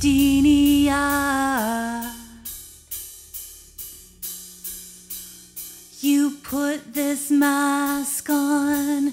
genia. You put this mask on,